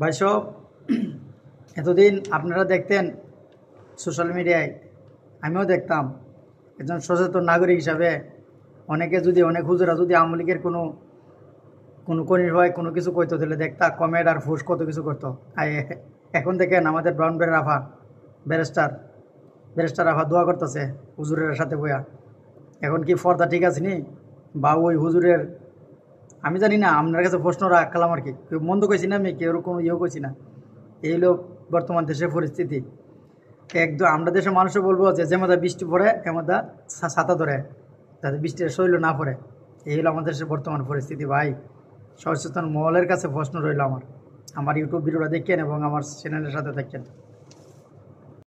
ভাই সব, এতদিন আপনারা দেখতেন সোশ্যাল মিডিয়ায় আমিও দেখতাম। একজন সচেতন নাগরিক হিসাবে অনেকে যদি, অনেক হুজুরা যদি আওয়ামী লীগের কোনো কোনো কনির হয় কোনো কিছু করতো তাহলে দেখতা কমেড আর ফুস কত কিছু করতো। এখন দেখেন আমাদের ব্রাউন বের রাফা ব্যারিস্টার ব্যারিস্টার রাফা দোয়া করতেছে হুজুরের সাথে বইয়া। এখন কি ফর্দা ঠিক আছে নি? বা ওই হুজুরের, আমি জানি না, আপনার কাছে প্রশ্ন রাখলাম আর কি। মন্দ কইছি না আমি, কেউ কোনো ইয়েও কইছি না। এই হলো বর্তমান দেশের পরিস্থিতি। একদম আমরা দেশের মানুষও বলব যে যেমাদা বৃষ্টি পড়ে এমাদা ছাতা ধরে, যাতে বৃষ্টির শৈল না পড়ে। এই হলো আমাদের দেশের বর্তমান পরিস্থিতি ভাই। সচেতন মহলের কাছে প্রশ্ন রইল আমার। আমার ইউটিউব ভিডিওটা দেখেন এবং আমার চ্যানেলের সাথে থাকেন।